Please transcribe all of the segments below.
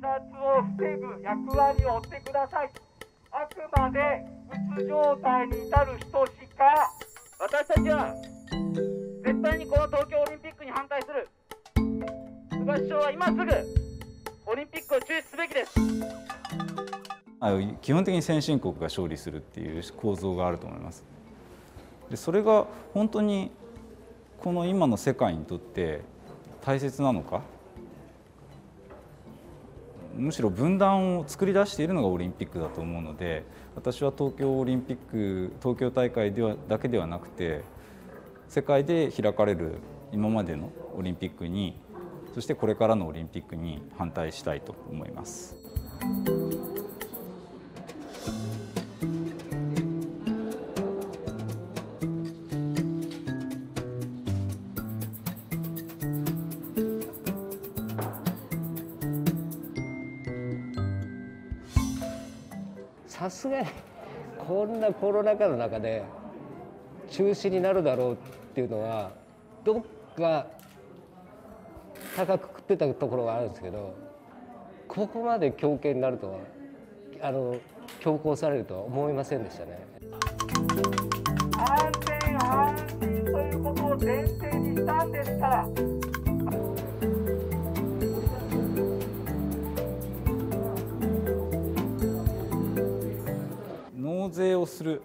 殺を防ぐ役割を負ってください。あくまでうつ状態に至る人しか私たちは絶対にこの東京オリンピックに反対する。菅首相は今すぐオリンピックを中止すべきです。基本的に先進国が勝利するっていう構造があると思います。でそれが本当にこの今の世界にとって大切なのか？むしろ分断を作り出しているのがオリンピックだと思うので私は東京オリンピック東京大会ではだけではなくて世界で開かれる今までのオリンピックにそしてこれからのオリンピックに反対したいと思います。さすがにこんなコロナ禍の中で中止になるだろうっていうのはどっか高く食ってたところがあるんですけどここまで強権になるとはあの強行されるとは思いませんでしたね。安全安心ということを前提にしたんですから。納税をする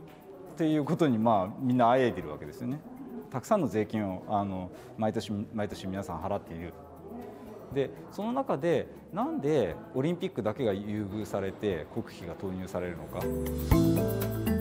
っていうことにまあみんなあえいでるわけですよね。たくさんの税金をあの毎年毎年皆さん払っている。でその中でなんでオリンピックだけが優遇されて国費が投入されるのか。